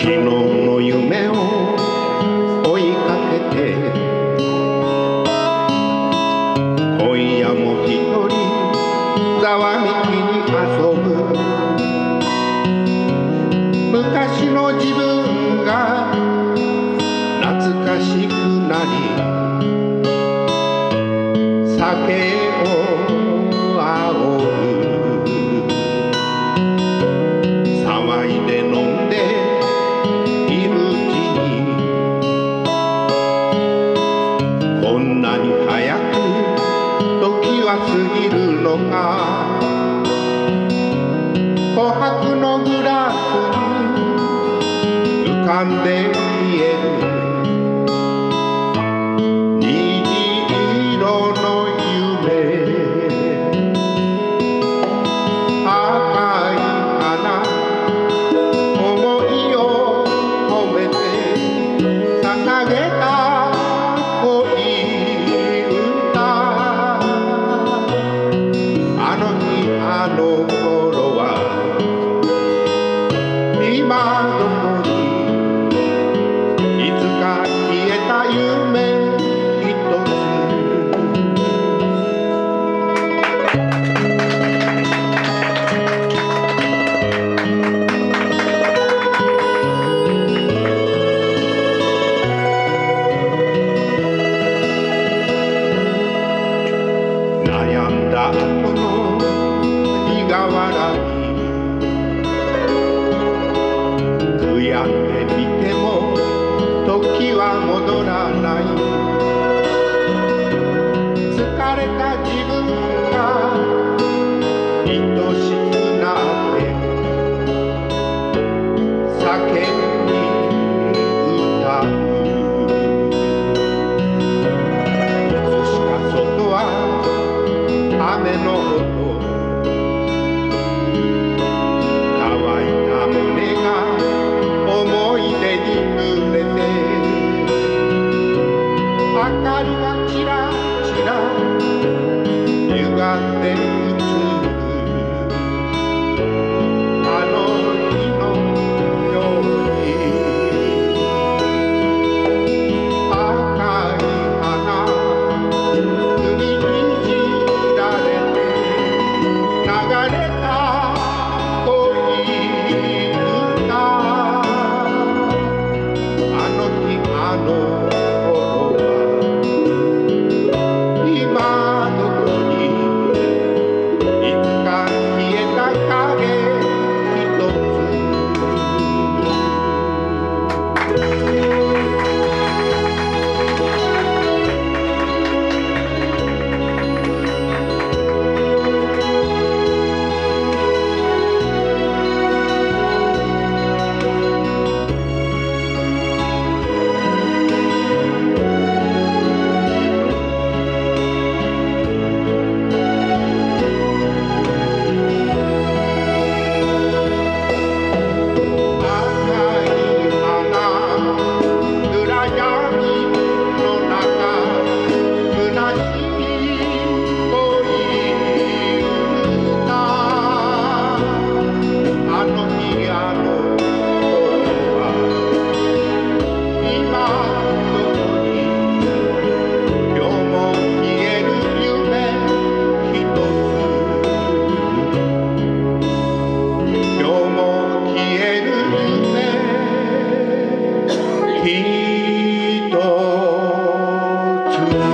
昨日の夢を追いかけて。今夜も一人ざわめきに遊ぶ。昔の自分が懐かしくなり酒をなに早く時は過ぎるのか。琥珀のグラスに浮かんでいる মদনা নাই। Lord.